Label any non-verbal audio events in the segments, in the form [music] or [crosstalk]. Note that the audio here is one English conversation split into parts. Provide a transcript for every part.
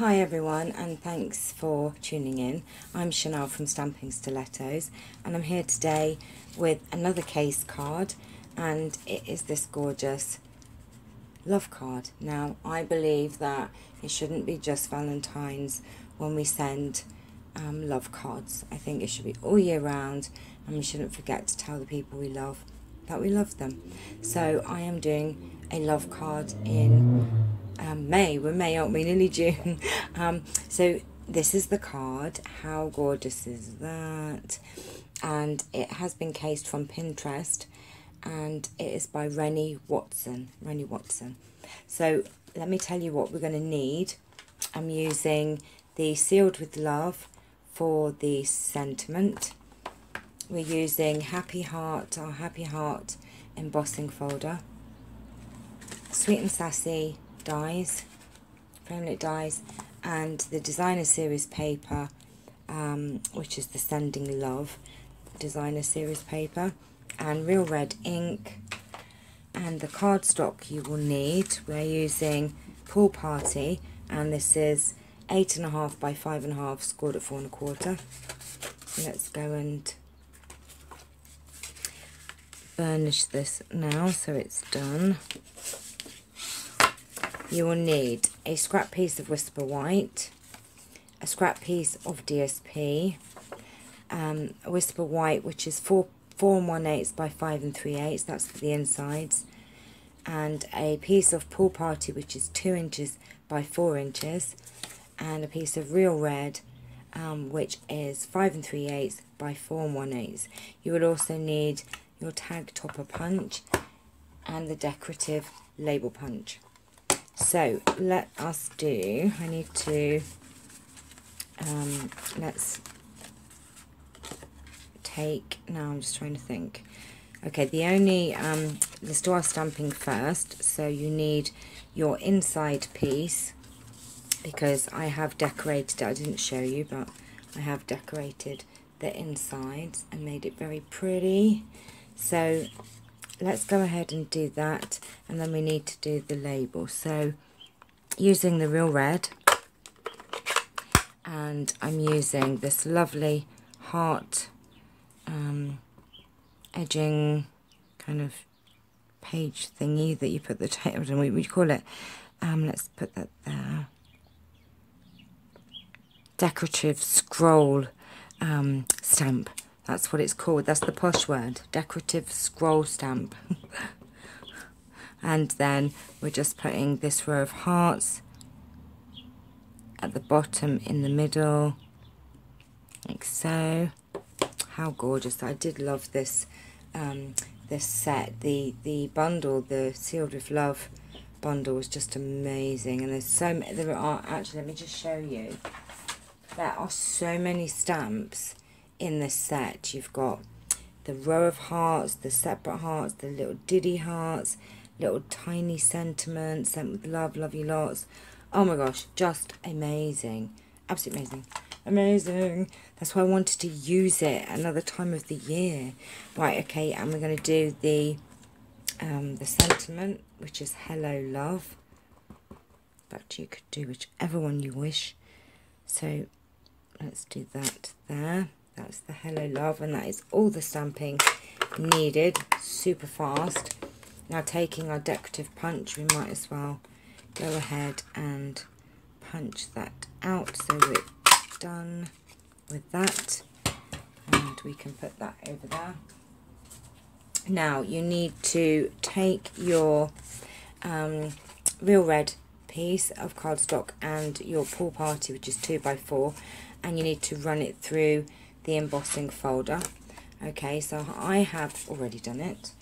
Hi everyone and thanks for tuning in. I'm Chanel from Stamping Stilettos and I'm here today with another case card and it is this gorgeous love card. Now I believe that it shouldn't be just Valentine's when we send um, love cards. I think it should be all year round and we shouldn't forget to tell the people we love that we love them. So I am doing a love card in um, May. We're May, aren't we? Nearly June. [laughs] um, so this is the card. How gorgeous is that? And it has been cased from Pinterest and it is by Rennie Watson. Rennie Watson. So let me tell you what we're going to need. I'm using the Sealed with Love for the sentiment we're using Happy Heart, our Happy Heart embossing folder, Sweet and Sassy dies, framelit dies, and the designer series paper, um, which is the Sending Love designer series paper, and Real Red ink, and the cardstock you will need. We're using Pool Party, and this is eight and a half by five and a half, scored at four and a quarter. Let's go and burnish this now so it's done. You will need a scrap piece of Whisper White, a scrap piece of DSP, um, a Whisper White which is 4, four and 1 8 by 5 and 3 eighths, that's for the insides, and a piece of Pool Party which is 2 inches by 4 inches, and a piece of Real Red um, which is 5 and 3 eighths by 4 and 1 8 You will also need your tag topper punch and the decorative label punch. So let us do, I need to, um, let's take, now I'm just trying to think. Okay, the only, um, let's do our stamping first. So you need your inside piece because I have decorated, I didn't show you, but I have decorated the insides and made it very pretty. So let's go ahead and do that and then we need to do the label. So using the real red and I'm using this lovely heart um, edging kind of page thingy that you put the tape, on, what you call it. Um, let's put that there. Decorative scroll um, stamp. That's what it's called. That's the posh word. Decorative scroll stamp. [laughs] and then we're just putting this row of hearts at the bottom in the middle like so how gorgeous I did love this um, this set the the bundle the sealed with love bundle was just amazing and there's so many there are actually let me just show you there are so many stamps in this set. You've got the row of hearts, the separate hearts, the little diddy hearts, little tiny sentiments sent with love, love you lots. Oh my gosh, just amazing. Absolutely amazing. Amazing. That's why I wanted to use it another time of the year. Right, okay, and we're going to do the um, the sentiment, which is hello love. But you could do whichever one you wish. So let's do that there. That's the Hello Love, and that is all the stamping needed. Super fast. Now taking our decorative punch, we might as well go ahead and punch that out so we're done with that. And we can put that over there. Now you need to take your um, real red piece of cardstock and your pool party which is 2 by 4 and you need to run it through the embossing folder. Okay, so I have already done it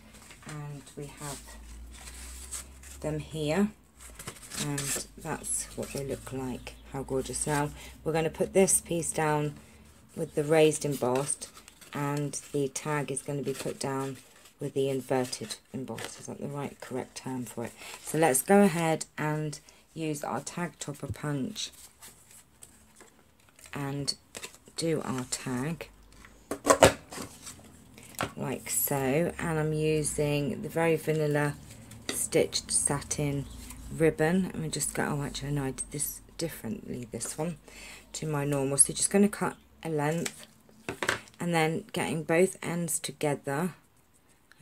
and we have them here and that's what they look like. How gorgeous. Now we're going to put this piece down with the raised embossed and the tag is going to be put down with the inverted embossed. Is that the right correct term for it? So let's go ahead and use our tag topper punch and do our tag like so and I'm using the very vanilla stitched satin ribbon. And we just go oh actually no I did this differently this one to my normal. So just going to cut a length and then getting both ends together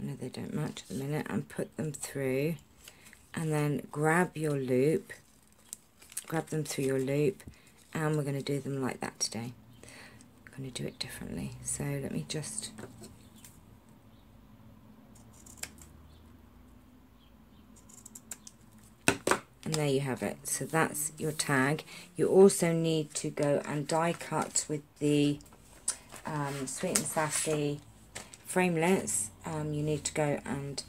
I know they don't match at the minute and put them through and then grab your loop grab them through your loop and we're going to do them like that today going to do it differently. So let me just and there you have it. So that's your tag. You also need to go and die cut with the um, sweet and sassy framelits um, you need to go and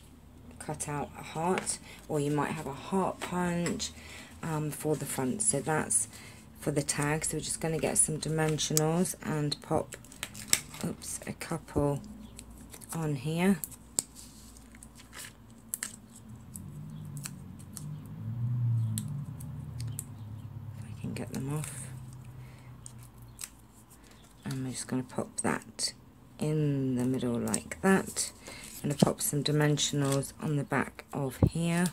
cut out a heart or you might have a heart punch um, for the front. So that's for the tag so we're just going to get some dimensionals and pop oops a couple on here If I can get them off. And we're just going to pop that in the middle like that. I'm going to pop some dimensionals on the back of here.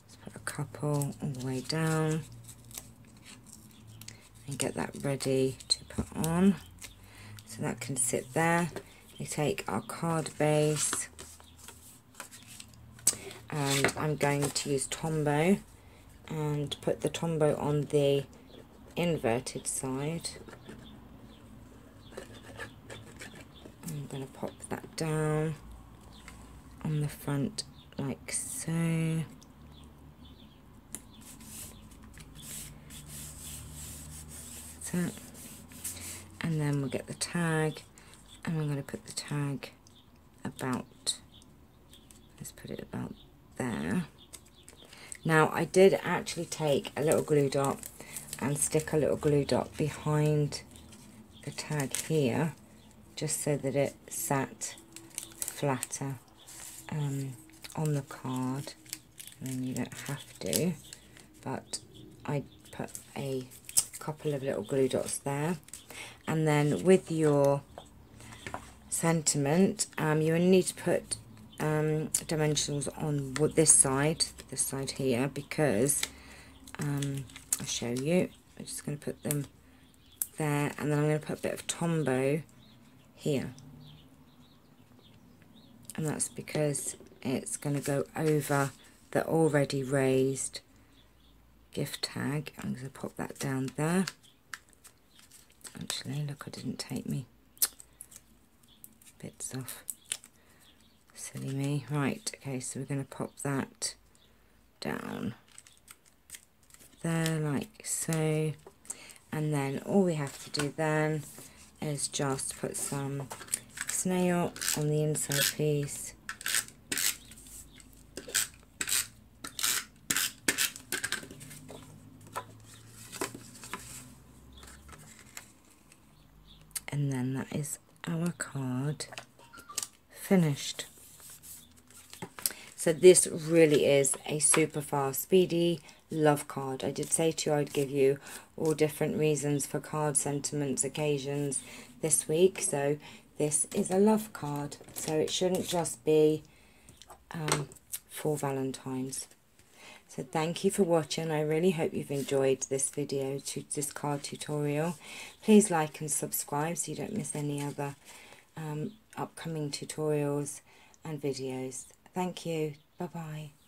Let's put a couple all the way down. And get that ready to put on. So that can sit there. We take our card base and I'm going to use Tombow and put the Tombow on the inverted side. I'm going to pop that down on the front like so. That's And then we'll get the tag and I'm going to put the tag about, let's put it about there. Now I did actually take a little glue dot and stick a little glue dot behind the tag here just so that it sat flatter um, on the card and you don't have to but I put a couple of little glue dots there and then with your sentiment um, you need to put um, dimensionals on this side, this side here, because um, I'll show you. I'm just going to put them there, and then I'm going to put a bit of Tombow here. And that's because it's going to go over the already raised gift tag. I'm going to pop that down there. Actually, look, I didn't take me bits off. Silly me. Right, okay, so we're going to pop that down there like so. And then all we have to do then is just put some snail on the inside piece. And then that is our card finished. So this really is a super fast, speedy love card. I did say to you I'd give you all different reasons for card sentiments, occasions this week. So this is a love card. So it shouldn't just be um, for Valentine's. So thank you for watching. I really hope you've enjoyed this video, to this card tutorial. Please like and subscribe so you don't miss any other um, upcoming tutorials and videos. Thank you. Bye bye.